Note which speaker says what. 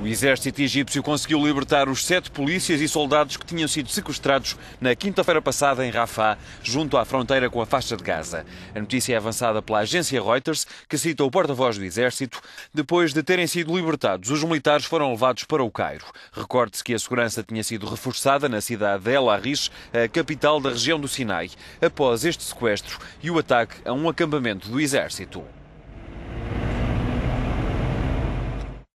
Speaker 1: O exército egípcio conseguiu libertar os sete polícias e soldados que tinham sido sequestrados na quinta-feira passada em Rafah, junto à fronteira com a faixa de Gaza. A notícia é avançada pela agência Reuters, que cita o porta-voz do exército. Depois de terem sido libertados, os militares foram levados para o Cairo. Recorde-se que a segurança tinha sido reforçada na cidade de El Arish, a capital da região do Sinai, após este sequestro e o ataque a um acampamento do exército.